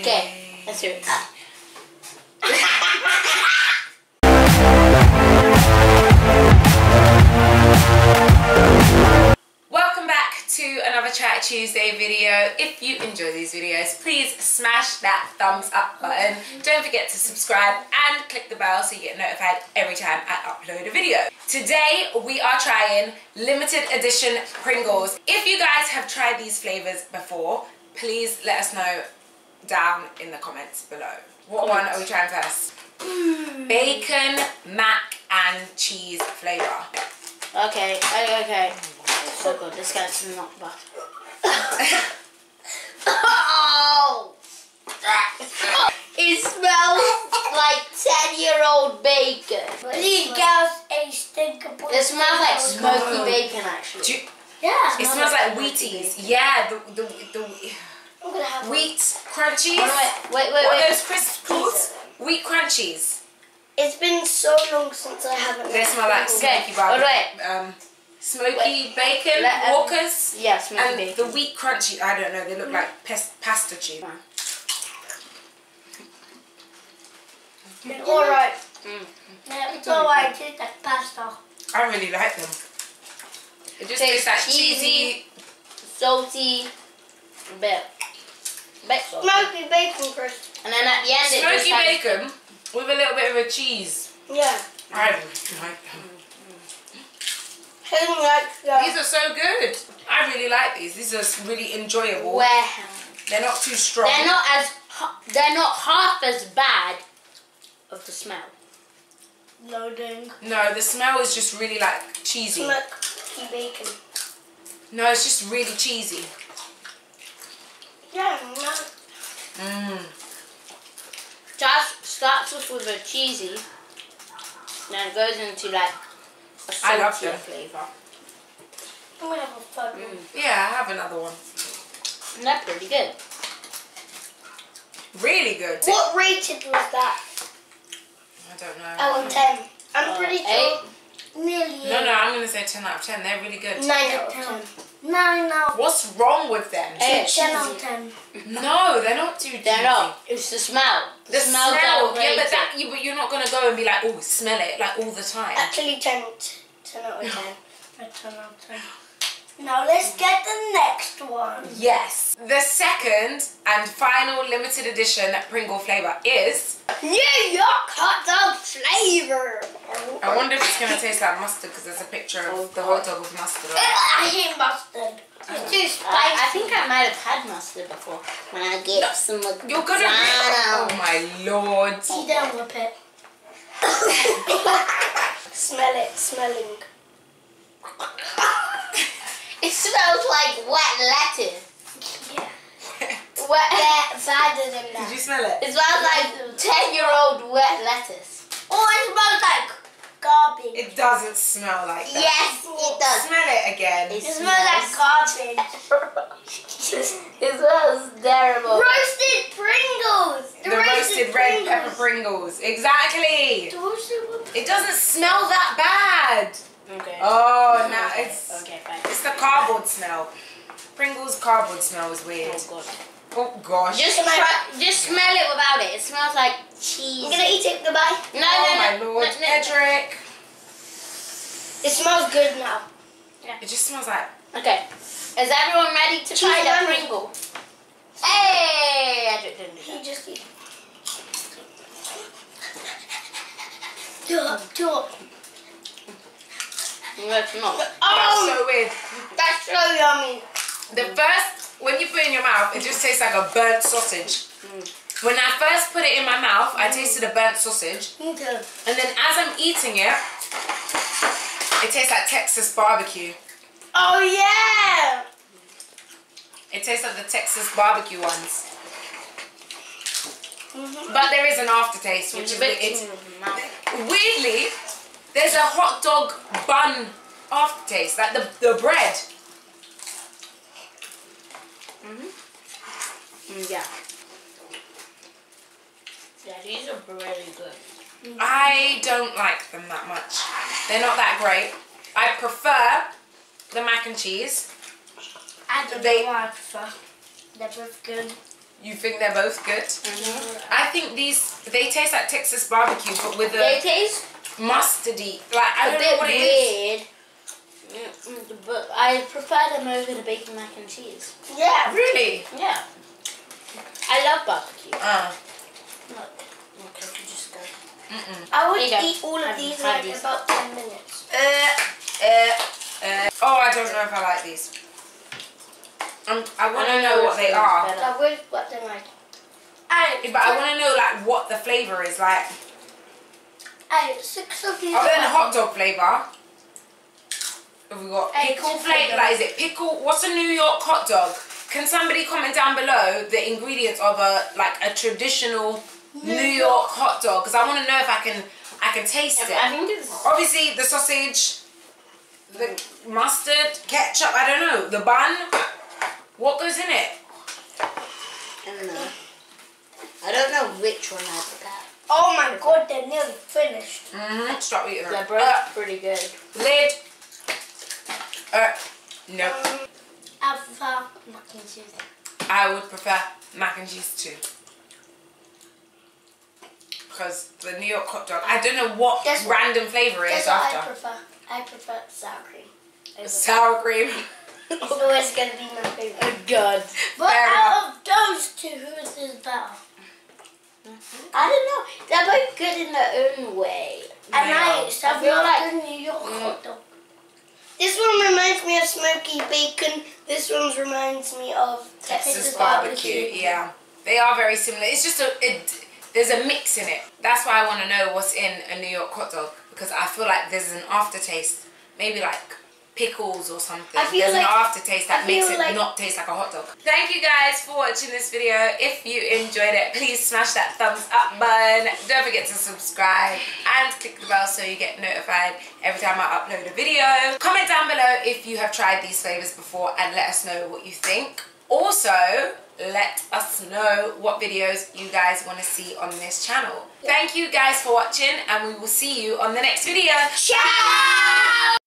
Okay, let's do it. Welcome back to another Try it Tuesday video. If you enjoy these videos, please smash that thumbs up button. Don't forget to subscribe and click the bell so you get notified every time I upload a video. Today we are trying limited edition Pringles. If you guys have tried these flavors before, please let us know down in the comments below. What one are we trying first? Bacon, mac and cheese flavor. Okay, okay, okay. So good. This guy's not bad. oh! it smells like 10 year old bacon. Please girls a stinker. It smells like smoky bacon actually. Do you- Yeah. It smells like Wheaties. Yeah, the, the, the I'm gonna have wheat crunchies. Oh, wait, wait, wait, What those crisps called? Wheat crunchies. It's been so long since I haven't. They smell like smoky barbecue. alright. Um, smoky Wait. bacon Let, um, walkers. Yeah, smoky And bacon. the wheat crunchy, I don't know, they look like pes- pasta tube. Right. Mm. Yeah, it's all right. It's like pasta. I really like them. It just Tastes tastes like cheesy. cheesy. Salty, bit, bit. Smoky bacon crisp. And then at the end it just Smoky has, bacon with a little bit of a cheese. Yeah. I really like them. Who likes? These are so good. I really like these. These are really enjoyable. Well, They're not too strong. they're not as they're not half as bad of the smell. Loading. No, the smell is just really like cheesy. Smoky bacon. No, it's just really cheesy. Yeah. Mmm. Just starts off with a cheesy, then it goes into like a love saltier them. flavour. I'm gonna have a fun one. Mm. Yeah, I have another one. And they're pretty good. Really good. What rated was that? I don't know. Out of ten. I'm Uh, pretty sure. Nearly. No, no, I'm gonna say 10 out of 10. They're really good. Nine out of ten. Nine out. What's wrong with them? Eight. Ten out of ten. No, they're not too They're cheesy. not. It's the smell. The, The smell's smell, yeah, but that you, but you're not gonna go and be like, oh, smell it like all the time. Actually, 10, 10 out of 10. 10 out of 10. Now let's get the next one. Yes. The second and final limited edition Pringle flavor is. New York hot dog flavor. I wonder if it's gonna taste like mustard because there's a picture of the hot dog with mustard on it. I hate mustard. It's too spicy. I, I think I might have had mustard before. When I get No, some You're gonna. Oh my lord. You don't whip it. Smell it, smelling. It smells like wet lettuce. Yeah. Wet. Yeah, badder than Did you smell it? It smells like ten-year-old wet lettuce. Oh, it smells like garbage. It doesn't smell like that. Yes, it oh. does. Smell it again. It It smells like garbage. it smells terrible. roasted Pringles. the roasted red pepper Pringles. Pringles. Exactly. The roasted red It doesn't smell that bad. Okay. Oh, now it's Okay, fine. It's the cardboard smell. Pringles cardboard smell is weird. Oh god. Oh gosh. Just Can I- try, just smell it without it. It smells like cheese. I'm gonna eat it. Goodbye. No, oh no, my no, lord, no, no. Edric. It smells good now. Yeah. It just smells like. Okay. Is everyone ready to try Cheese the lemon. Pringle? Hey! I didn't do He just eat. Do it, do it. It's not. That's Oh, so weird. that's so yummy. The first, when you put it in your mouth, it just tastes like a burnt sausage. Mm. When I first put it in my mouth, I tasted a burnt sausage. Okay. And then as I'm eating it, it tastes like Texas barbecue. Oh yeah. It tastes like the Texas barbecue ones. Mm-hmm. But there is an aftertaste, which is a bit it's, in your mouth. weirdly, there's a hot dog bun aftertaste, like the, the bread. Mm, yeah. Yeah, these are really good. I don't like them that much. They're not that great. I prefer the mac and cheese. I don't They- know what I prefer. They're both good. You think they're both good? Mm-hmm. I think these they taste like Texas barbecue, but with They taste mustardy. Like I a don't know bit what it is. weird. Mm, But I prefer them over the bacon mac and cheese. Yeah. Really? Yeah. I love barbecue. Uh, Look. Okay, you just go. mm-mm. I would There go. eat all of Have- these in have like these. about 10 minutes. Uh, uh, uh. Oh, I don't know if I like these. Um, I want to know know what they are. better. I would, but then like. I, But I want to know like what the flavor is like. I, six of these Are they in a hot dog flavor? Have we got Hey, pickle flavor? different. Like, is it pickle? What's a New York hot dog? Can somebody comment down below the ingredients of a like a traditional New, New York hot dog? Because I want to know if I can I can taste Yeah, I it. think it's. Obviously, the sausage, the mustard, ketchup. I don't know the bun. What goes in it? I don't know. I don't know which one I prefer. Oh my god, they're nearly finished. Mm-hmm. Stop eating They're them. both Uh, pretty good. lid. Uh, no. Um, I prefer mac and cheese. I would prefer mac and cheese too. Because the New York hot dog, I don't know what Guess what? random flavour it Guess is what I prefer? I prefer sour cream. over- Sour cream. It's always gonna be my favorite. Oh God. But Fair out of those two, whose is better? I don't know. They're both good in their own way. And I have I feel like- New York Mm. hot dog. This one reminds me of smoky bacon. This one reminds me of Texas barbecue. Yeah, they are very similar. It's just a it, there's a mix in it. That's why I want to know what's in a New York hot dog because I feel like there's an aftertaste, maybe like pickles or something. I feel there's like- an aftertaste that makes it like- not taste like a hot dog. Thank you guys for watching this video. If you enjoyed it, please smash that thumbs up button. Don't forget to subscribe and click the bell so you get notified every time I upload a video. Comment down below if you have tried these flavors before and let us know what you think. Also, let us know what videos you guys want to see on this channel. Thank you guys for watching and we will see you on the next video. Ciao!